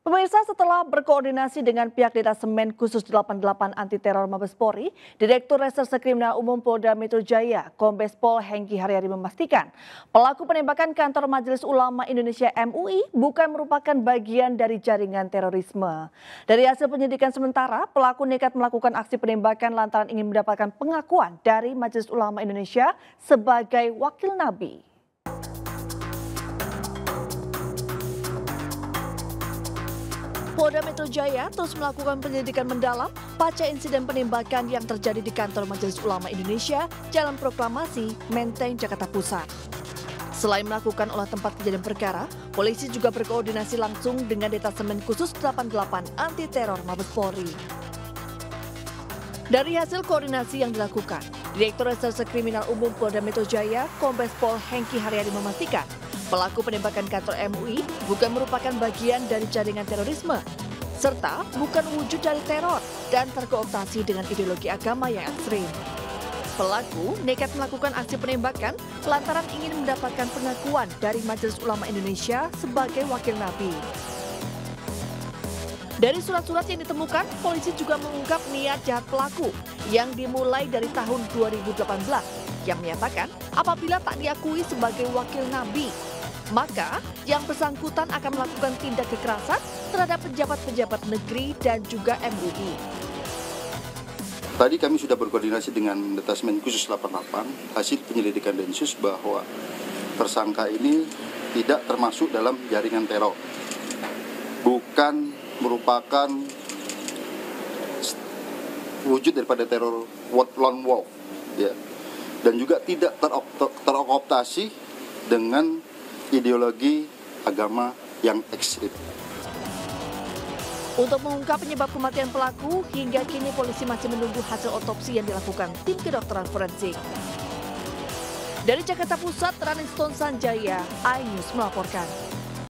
Pemirsa setelah berkoordinasi dengan pihak Detasemen Khusus 88 Anti Teror Mabes Polri, Direktur Reserse Kriminal Umum Polda Metro Jaya, Kombes Pol Hengki Haryadi memastikan pelaku penembakan kantor Majelis Ulama Indonesia MUI bukan merupakan bagian dari jaringan terorisme. Dari hasil penyidikan sementara, pelaku nekat melakukan aksi penembakan lantaran ingin mendapatkan pengakuan dari Majelis Ulama Indonesia sebagai wakil nabi. Polda Metro Jaya terus melakukan penyelidikan mendalam pasca insiden penembakan yang terjadi di kantor Majelis Ulama Indonesia Jalan Proklamasi, Menteng, Jakarta Pusat. Selain melakukan olah tempat kejadian perkara, polisi juga berkoordinasi langsung dengan Detasemen Khusus 88 Anti Teror Mabes Polri. Dari hasil koordinasi yang dilakukan, Direktur Reserse Kriminal Umum Polda Metro Jaya, Kombes Pol Hengki Haryadi memastikan Pelaku penembakan kantor MUI bukan merupakan bagian dari jaringan terorisme, serta bukan wujud dari teror dan terkooptasi dengan ideologi agama yang ekstrim. Pelaku nekat melakukan aksi penembakan lantaran ingin mendapatkan pengakuan dari Majelis Ulama Indonesia sebagai wakil Nabi. Dari surat-surat yang ditemukan, polisi juga mengungkap niat jahat pelaku yang dimulai dari tahun 2018 yang menyatakan apabila tak diakui sebagai wakil Nabi, maka yang bersangkutan akan melakukan tindak kekerasan terhadap pejabat-pejabat negeri dan juga MUI. Tadi kami sudah berkoordinasi dengan Detasmen Khusus 88 hasil penyelidikan Densus bahwa tersangka ini tidak termasuk dalam jaringan teror. Bukan merupakan wujud daripada teror lone wolf ya. Dan juga tidak terokoptasi dengan ideologi agama yang ekstrim. Untuk mengungkap penyebab kematian pelaku, hingga kini polisi masih menunggu hasil otopsi yang dilakukan tim kedokteran forensik. Dari Jakarta Pusat, Raniston Sanjaya, iNews melaporkan.